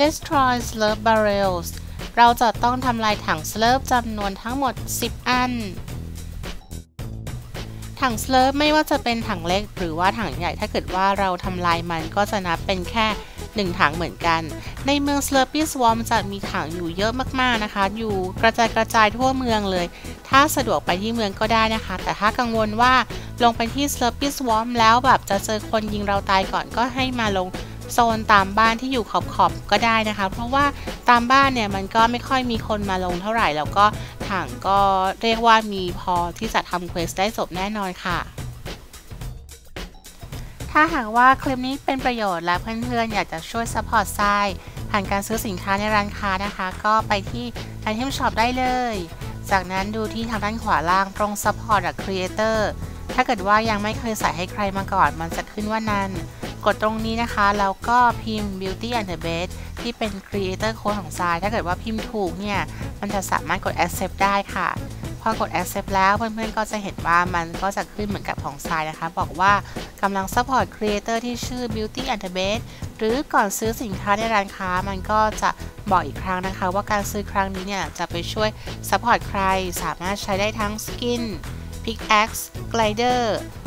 destroy slurp barrels เราจะต้องทำลายถัง slurp จำนวนทั้งหมด 10 อัน ถัง slurp ไม่ว่าจะเป็นถังเล็กหรือว่าถังใหญ่ ถ้าเกิดว่าเราทำลายมันก็จะนับเป็นแค่1ถังเหมือนกัน ในเมือง Slurpy Swamp จะมีถังอยู่เยอะมากๆนะคะ อยู่กระจายกระจายทั่วเมืองเลย ถ้าสะดวกไปที่เมืองก็ได้นะคะ แต่ถ้ากังวลว่าลงไปที่ Slurpy Swamp แล้วแบบจะเจอคนยิงเราตายก่อนก็ให้มาลง โซนตามบ้านที่อยู่ขอบๆก็ได้นะคะ เพราะว่าตามบ้านเนี่ยมันก็ไม่ค่อยมีคนมาลงเท่าไหร่ แล้วก็ถังก็เรียกว่ามีพอที่จะทำ quest ได้จบแน่นอนค่ะถ้าหากว่าคลิปนี้เป็นประโยชน์และเพื่อนๆ อยากจะช่วย support ทรายผ่านการซื้อสินค้าในร้านค้านะคะ ก็ไปที่ Item Shop ได้เลย จากนั้นดูที่ทางด้านขวาล่างตรง Support Creator ถ้าเกิดว่ายังไม่เคยใส่ให้ใครมาก่อน มันจะขึ้นว่านั้น กดตรงนี้นะคะ แล้วก็พิมพ์ Beauty and the Beast ที่เป็น Creator Code ของทราย ถ้าเกิดว่าพิมพ์ถูกเนี่ย มันจะสามารถกด Accept ได้ค่ะ พอกด accept แล้วเพื่อนๆ ก็จะเห็นว่ามันก็จะขึ้นเหมือนกับของทรายนะคะ บอกว่ากำลัง support creator ที่ชื่อ Beauty and the Beast หรือก่อนซื้อสินค้าในร้านค้า มันก็จะบอกอีกครั้งนะคะ ว่าการซื้อครั้งนี้เนี่ยจะไปช่วย support ใคร สามารถใช้ได้ทั้ง skin pickaxe glider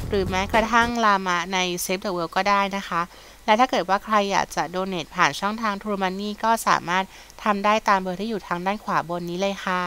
หรือแม้กระทั่งลามะใน Save the World ก็ได้นะคะ และถ้าเกิดว่าใครอยากจะ donate ผ่านช่องทาง True Money ก็สามารถทำได้ตามเบอร์ที่อยู่ทางด้านขวาบนนี้เลยค่ะ